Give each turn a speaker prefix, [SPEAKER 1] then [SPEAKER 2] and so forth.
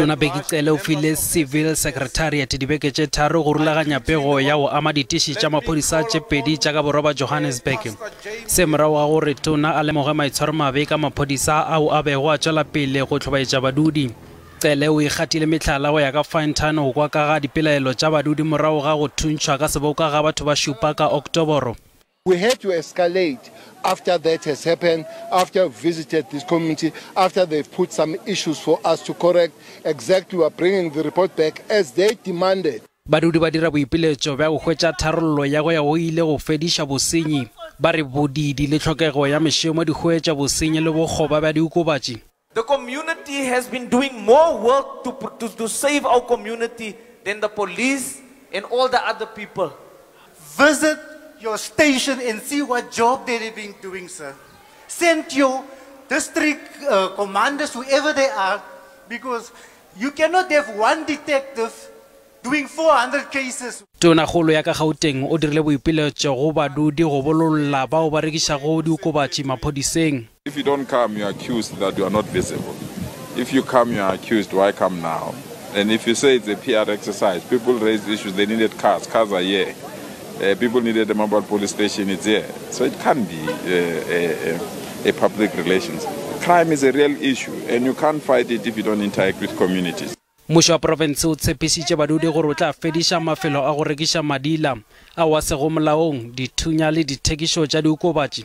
[SPEAKER 1] tona bekicele o file civil secretariat dibeke tše tharo go rulaganya pego ya go ama ditiši tša maphodisa tše pedi tša ka borwa johannesburg. Se morago ga gore tona a lemoge maitshwaro mabe ka maphodisa ao a bego a tswela pele go tlhobaetša badudi. Tsele o ikgatile metlhala go ya ka fintano go kwa ka ga dipelaelo tša badudi morago ga go thuntšhwa ka seboka ga batho ba šupa ka oktoboro
[SPEAKER 2] We had to escalate after that has happened, after we've visited this community, after they've put some issues for us to correct. Exactly, we are bringing the report back as they demanded.
[SPEAKER 1] badudi ba dira boipiletšo bja go hwetša tharollo ya go ya go ile go fediša bosenyi ba re bodidi le tlhokego ya mešomo di hwetša bosenyi le bokgoba bja diokobatši
[SPEAKER 3] The community has been doing more work to, to, to save our community than the police and all the other people.
[SPEAKER 4] Visit your station and see what job they've been doing, sir. Send your district uh, commanders, whoever they are, because you cannot have one detective doing 400 cases.
[SPEAKER 1] tonakgolo ya ka gauteng o dirile boipiletšo go badudi go bololola bao ba rekišago diokobatši maphodiseng
[SPEAKER 5] If you don't come, you're accused that you are not visible. If you come, you are accused, why come now? And if you say it's a PR exercise, people raise issues, they needed cars, cars are here. Uh, people needed a mobile police station, it's here. So it can't be a, a, a public relations. Crime is a real issue, and you can't fight it if you don't interact with communities.
[SPEAKER 1] mmušo wa porofense o tshepišitše badudi gore o tla fediša mafelo a go rekiša madila a sego molaong dithunya le dithekišo tša diokobatši